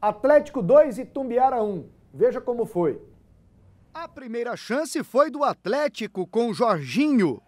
Atlético 2 e Tumbiara 1. Veja como foi. A primeira chance foi do Atlético com Jorginho.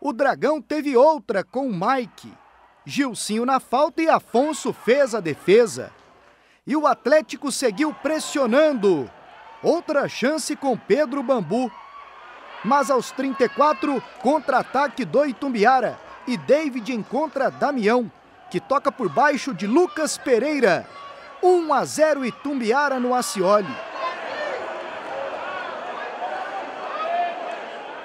O Dragão teve outra com Mike. Gilcinho na falta e Afonso fez a defesa. E o Atlético seguiu pressionando. Outra chance com Pedro Bambu. Mas aos 34, contra-ataque do Itumbiara. E David encontra Damião, que toca por baixo de Lucas Pereira. 1 a 0 Itumbiara no Acioli.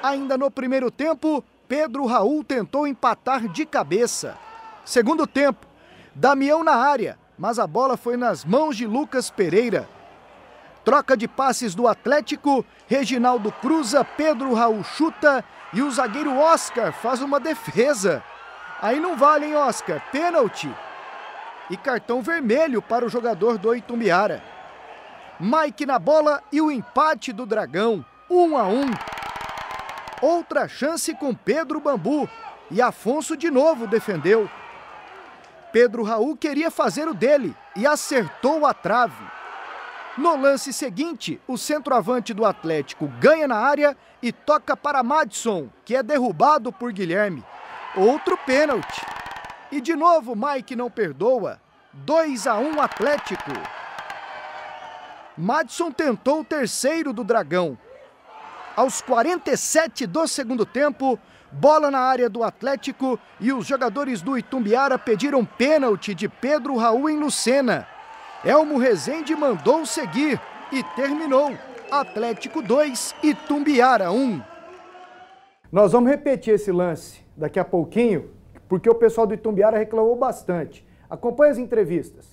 Ainda no primeiro tempo, Pedro Raul tentou empatar de cabeça. Segundo tempo, Damião na área, mas a bola foi nas mãos de Lucas Pereira. Troca de passes do Atlético, Reginaldo cruza, Pedro Raul chuta e o zagueiro Oscar faz uma defesa. Aí não vale, hein, Oscar? Pênalti. E cartão vermelho para o jogador do Itumbiara. Mike na bola e o empate do Dragão, 1 um a 1. Um. Outra chance com Pedro Bambu e Afonso de novo defendeu. Pedro Raul queria fazer o dele e acertou a trave. No lance seguinte, o centroavante do Atlético ganha na área e toca para Madison, que é derrubado por Guilherme. Outro pênalti. E de novo Mike não perdoa. 2 a 1 Atlético. Madison tentou o terceiro do Dragão, aos 47 do segundo tempo, bola na área do Atlético e os jogadores do Itumbiara pediram pênalti de Pedro Raul em Lucena. Elmo Rezende mandou seguir e terminou. Atlético 2, Itumbiara 1. Nós vamos repetir esse lance daqui a pouquinho, porque o pessoal do Itumbiara reclamou bastante. Acompanhe as entrevistas.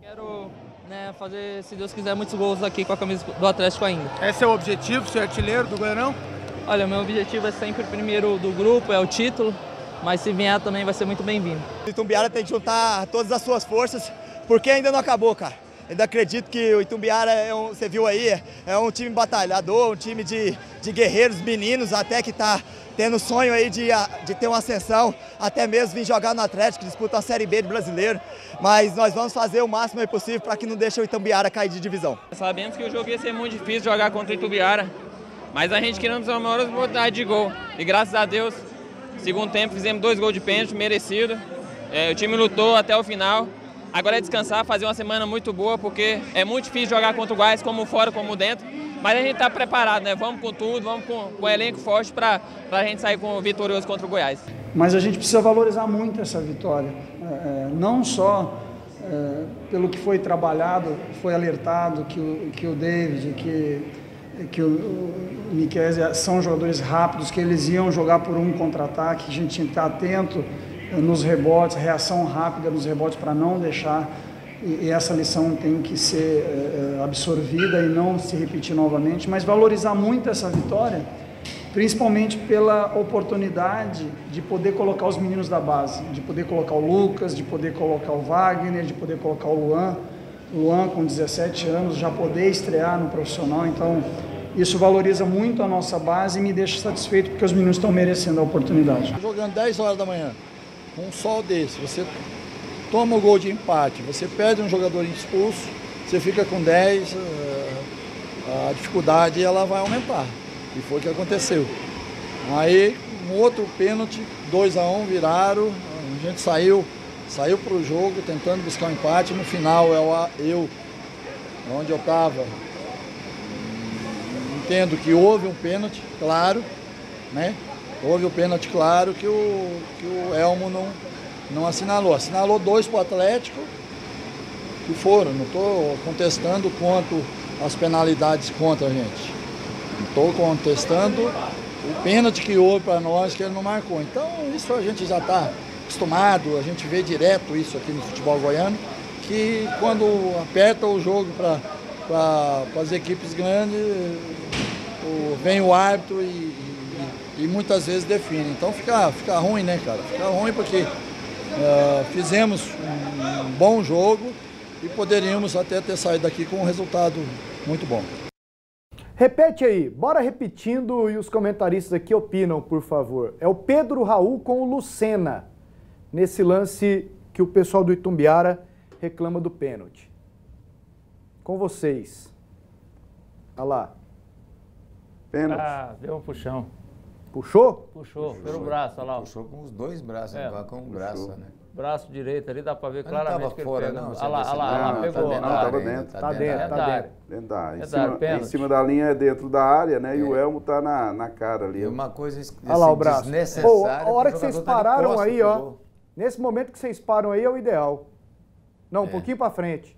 Quero né, fazer, se Deus quiser, muitos gols aqui com a camisa do Atlético ainda. Esse é o objetivo, ser artilheiro do Goianão? Olha, meu objetivo é sempre o primeiro do grupo, é o título, mas se vier também vai ser muito bem-vindo. O Itumbiara tem que juntar todas as suas forças, porque ainda não acabou, cara. Ainda acredito que o Itumbiara, é um, você viu aí, é um time batalhador, um time de, de guerreiros, meninos até que está tendo sonho aí de, de ter uma ascensão, até mesmo vir jogar no Atlético, disputa a Série B do brasileiro. Mas nós vamos fazer o máximo possível para que não deixe o Itumbiara cair de divisão. Sabemos que o jogo ia ser muito difícil jogar contra o Itumbiara, mas a gente queremos uma maior oportunidade de gol. E graças a Deus, segundo tempo, fizemos dois gols de pênalti, merecido. É, o time lutou até o final. Agora é descansar, fazer uma semana muito boa, porque é muito difícil jogar contra o Goiás, como fora, como dentro. Mas a gente está preparado, né? Vamos com tudo, vamos com, com o elenco forte para a gente sair com vitorioso contra o Goiás. Mas a gente precisa valorizar muito essa vitória. É, não só é, pelo que foi trabalhado, foi alertado que o, que o David, que, que o, o Miquel são jogadores rápidos, que eles iam jogar por um contra-ataque, a gente tinha que estar atento nos rebotes, reação rápida nos rebotes para não deixar e, essa lição tem que ser é, absorvida e não se repetir novamente, mas valorizar muito essa vitória, principalmente pela oportunidade de poder colocar os meninos da base, de poder colocar o Lucas, de poder colocar o Wagner, de poder colocar o Luan, Luan com 17 anos já poder estrear no profissional, então isso valoriza muito a nossa base e me deixa satisfeito porque os meninos estão merecendo a oportunidade. Jogando 10 horas da manhã, um sol desse, você toma o gol de empate, você perde um jogador expulso, você fica com 10, eh, a dificuldade ela vai aumentar. E foi o que aconteceu. Aí, um outro pênalti, 2 a 1 um, viraram, a gente saiu, saiu para o jogo tentando buscar um empate. No final, eu, eu onde eu estava, entendo que houve um pênalti, claro, né? Houve o um pênalti claro que o, que o Elmo não, não assinalou. Assinalou dois para o Atlético e foram. Não estou contestando quanto as penalidades contra a gente. Estou contestando o pênalti que houve para nós que ele não marcou. Então isso a gente já está acostumado, a gente vê direto isso aqui no futebol goiano, que quando aperta o jogo para as equipes grandes, vem o árbitro e, e, e, muitas vezes define. Então fica, fica ruim, né, cara? Fica ruim porque Uh, fizemos um, bom jogo e poderíamos até ter saído daqui com um resultado muito bom. Repete aí, bora repetindo e os comentaristas aqui opinam, por favor. É o Pedro Raul com o Lucena, nesse lance que o pessoal do Itumbiara reclama do pênalti. com vocês. Olha lá. Pênalti. Ah, deu um puxão. Puxou? Puxou, pelo braço, olha lá. Puxou com os dois braços, É, é, com um braço, né? Braço direito ali, dá pra ver Mas não claramente tava que ele fora, pega. não, Olha lá, olha lá, lá, Não, tá pegou. dentro da Tava dentro. Tá dentro, É tá da dentro. área. Dentro da área. Em, É da cima, área, em cima da linha é dentro da área, né? E o Elmo tá na, na cara ali. E uma coisa assim, Olha lá o braço. desnecessária. Pô, a hora que vocês tá pararam costas aí, ó. Nesse momento que vocês param aí é o ideal. Não, um É. pouquinho pra frente.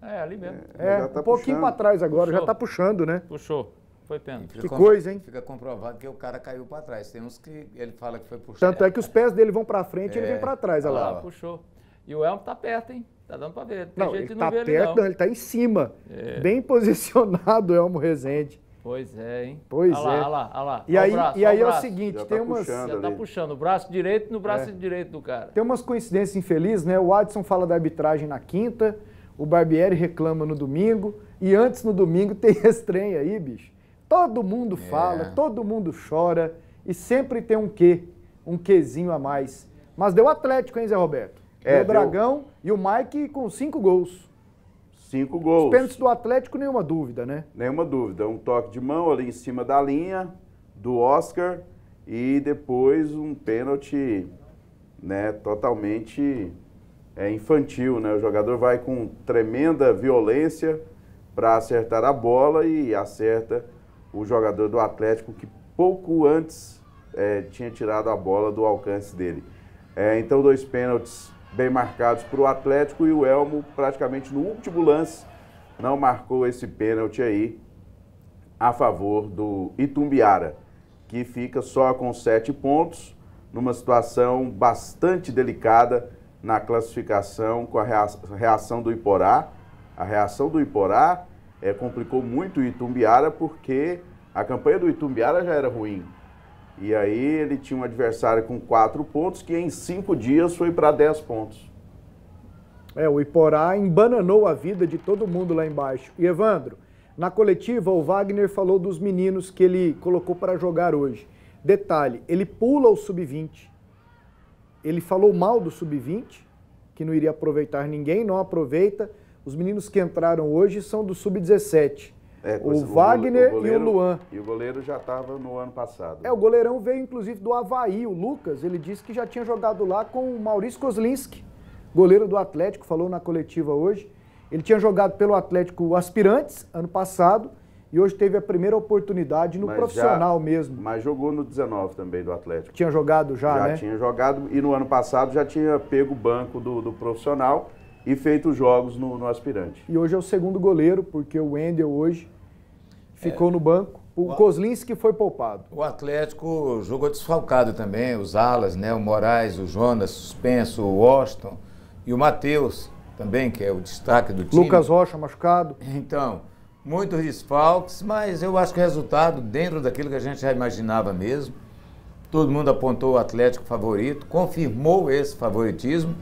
É, ali mesmo. É, tá um pouquinho pra trás agora, já Puxou. tá puxando, né? Puxou. Foi pênalti. Que coisa, hein? Fica comprovado que o cara caiu pra trás. Tem uns que ele fala que foi puxado. Tanto é que os pés dele vão pra frente e ele É. vem pra trás, olha Olha lá. lá, ó. Puxou. E o Elmo tá perto, hein? Tá dando pra ver. Tem Não, gente ele que tá não vê perto, ele, não. não. ele tá em cima. É. Bem posicionado o Elmo Rezende. Pois é, hein? Pois olha lá, é. Olha lá, olha lá. E Olha aí, braço, e aí é o seguinte, Já tem tá umas, puxando. Já tá ali. puxando o braço direito no braço É. direito do cara. tem umas coincidências infelizes, né? O Adson fala da arbitragem na quinta, o Barbieri reclama no domingo, e antes no domingo tem esse trem aí, bicho. Todo mundo fala, todo mundo chora, e sempre tem um quê, um quezinho a mais. Mas deu Atlético, hein, Zé Roberto? É, deu deu. Dragão e o Mike com cinco gols. Cinco Os gols. pênaltis do Atlético, nenhuma dúvida, né? Nenhuma dúvida. Um toque de mão ali em cima da linha do Oscar e depois um pênalti né, totalmente é, infantil. Né? O jogador vai com tremenda violência para acertar a bola e acerta o jogador do Atlético que pouco antes é, tinha tirado a bola do alcance dele. É, então, dois pênaltis bem marcados para o Atlético e o Elmo, praticamente no último lance, não marcou esse pênalti aí a favor do Itumbiara, que fica só com sete pontos, numa situação bastante delicada na classificação com a rea- reação do Iporá. A reação do Iporá é, complicou muito o Itumbiara porque a campanha do Itumbiara já era ruim. E aí ele tinha um adversário com quatro pontos que em cinco dias foi para dez pontos. É, o Iporá embananou a vida de todo mundo lá embaixo. E Evandro, na coletiva o Wagner falou dos meninos que ele colocou para jogar hoje. Detalhe, ele pula o sub-20. Ele falou mal do sub-20, que não iria aproveitar ninguém, não aproveita. Os meninos que entraram hoje são do sub-17. É, o Wagner e o goleiro- Luan. E o goleiro já estava no ano passado. É, o goleirão veio inclusive do Havaí, o Lucas. Ele disse que já tinha jogado lá com o Maurício Kozlinski, goleiro do Atlético, falou na coletiva hoje. Ele tinha jogado pelo Atlético Aspirantes ano passado e hoje teve a primeira oportunidade no Mas profissional já- mesmo. Mas jogou no 19 também do Atlético. Tinha jogado já, já né? tinha jogado e no ano passado já tinha pego o banco do, do profissional e feito jogos no, no aspirante. E hoje é o segundo goleiro, porque o Wendel hoje ficou É. no banco. O Kozlinski foi poupado. O Atlético jogou desfalcado também, os alas, né? O Moraes, o Jonas, suspenso, o Washington e o Matheus também, que é o destaque do time. Lucas Rocha machucado. Então, muitos desfalques, mas eu acho que o resultado, dentro daquilo que a gente já imaginava mesmo, todo mundo apontou o Atlético favorito, confirmou esse favoritismo,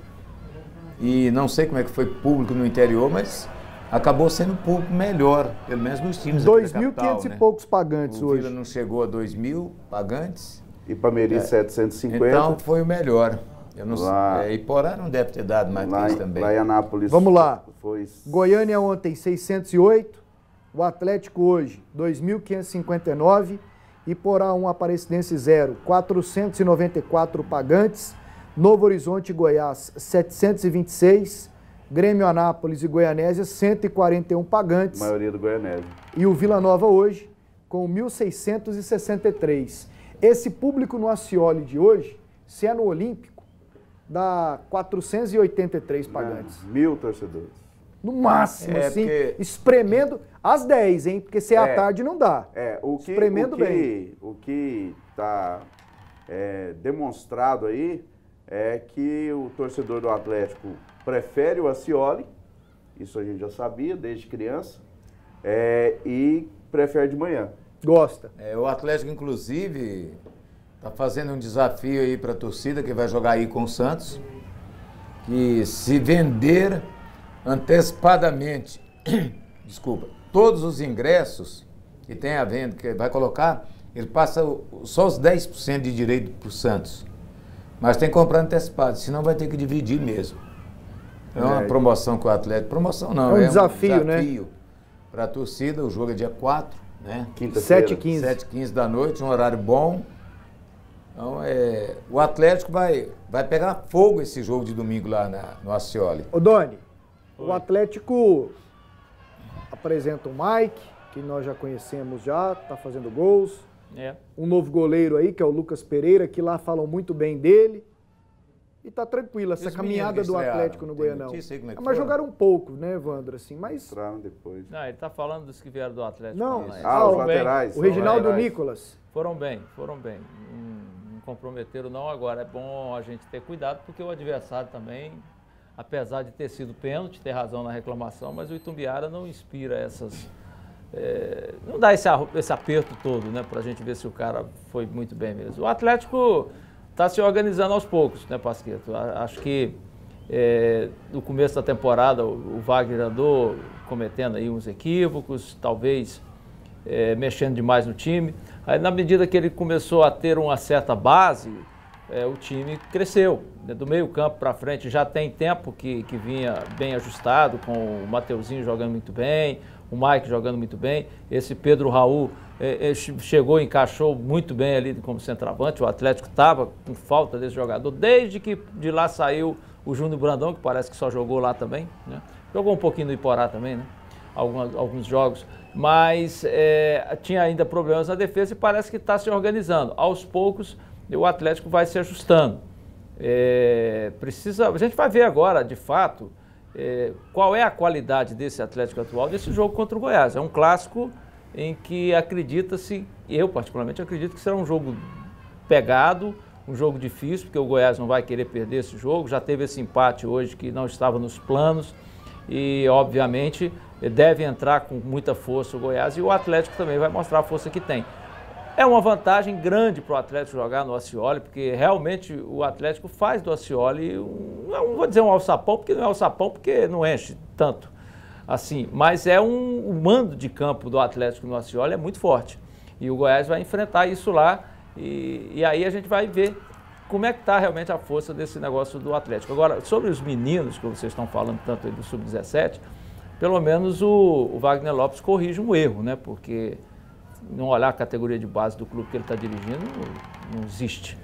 e não sei como é que foi público no interior, mas acabou sendo um pouco melhor, pelo menos nos times aqui da 2.500 capital, e né? poucos pagantes O hoje. Vila não chegou a 2 mil pagantes, E Palmeiras 750. então foi o melhor. Eu não Lá- sei, é, Iporá não deve ter dado mais lá, que isso em- também. lá em Anápolis. Vamos lá. Foi Goiânia ontem 608, o Atlético hoje 2.559, Iporá 1, Aparecidense 0, 494 pagantes, Novo Horizonte e Goiás 726, Grêmio Anápolis e Goianésia 141 a pagantes maioria do Goianese. e o Vila Nova hoje com 1.663. Esse público no Acioli de hoje, se é no Olímpico, dá 483 pagantes. Mil torcedores. No máximo, É, assim, porque- espremendo às 10, hein? Porque se é, à É. tarde não dá. É, o que Espremendo o que, bem. O que está demonstrado aí é que o torcedor do Atlético prefere o Acioli, isso a gente já sabia desde criança, é, e prefere de manhã. Gosta. É, o Atlético, inclusive, está fazendo um desafio aí para a torcida que vai jogar aí com o Santos, que se vender antecipadamente, desculpa, todos os ingressos que tem a venda, que vai colocar, ele passa só os 10% de direito para o Santos. Mas tem que comprar antecipado, senão vai ter que dividir mesmo. É uma promoção com o Atlético. Promoção não, É um é desafio, um né? desafio para a torcida. O jogo é dia 4, né? Quinta-feira. 7 e 15. 7 15 da noite, um horário bom. Então, é, o Atlético vai, vai pegar fogo esse jogo de domingo lá na, no Acioli. Ô Doni, o Atlético apresenta o Mike, que nós já conhecemos já, tá fazendo gols. É. Um novo goleiro aí, que é o Lucas Pereira, que lá falam muito bem dele. E tá tranquilo essa caminhada do? Atlético no Goianão. notícia é que mas jogaram um pouco, né, Evandro, assim, mas... Entraram depois. Não, ele está falando dos que vieram do Atlético. Não. Ah, os bem, laterais. O Reginaldo laterais. Nicolas. Foram bem, foram bem. Não, não comprometeram não. Agora é bom a gente ter cuidado porque o adversário também, apesar de ter sido pênalti, ter razão na reclamação, mas o Itumbiara não inspira essas... é, não dá esse, esse aperto todo, né? Pra gente ver se o cara foi muito bem mesmo. O Atlético está se organizando aos poucos, né, Pasqueto? A- Acho que é, no começo da temporada o, o Wagner andou cometendo aí uns equívocos, talvez é, mexendo demais no time. Aí, na medida que ele começou a ter uma certa base, é, o time cresceu. né? Do meio campo para frente já tem tempo que, que vinha bem ajustado, com o Mateuzinho jogando muito bem, o Mike jogando muito bem. Esse Pedro Raul é, é, che- chegou encaixou muito bem ali como centroavante. O Atlético estava com falta desse jogador, desde que de lá saiu o Júnior Brandão, que parece que só jogou lá também. Né? Jogou um pouquinho no Iporá também, né? algumas, alguns jogos, mas é, tinha ainda problemas na defesa e parece que está se organizando. Aos poucos, o Atlético vai se ajustando. É, precisa, a gente vai ver agora, de fato, é, qual é a qualidade desse Atlético atual desse jogo contra o Goiás. É um clássico em que acredita-se, eu particularmente acredito que será um jogo pegado, um jogo difícil, porque o Goiás não vai querer perder esse jogo. Já teve esse empate hoje que não estava nos planos e, obviamente, deve entrar com muita força o Goiás e o Atlético também vai mostrar a força que tem. É uma vantagem grande para o Atlético jogar no Acioli, porque realmente o Atlético faz do Acioli, um, não vou dizer um alçapão, porque não é alçapão, porque não enche tanto assim, mas é um, o mando de campo do Atlético no Acioli é muito forte. E o Goiás vai enfrentar isso lá e, e aí a gente vai ver como é que está realmente a força desse negócio do Atlético. Agora, sobre os meninos que vocês estão falando tanto aí do Sub-17, pelo menos o, o Wagner Lopes corrige um erro, né? Porque não olhar a categoria de base do clube que ele está dirigindo, não, não existe.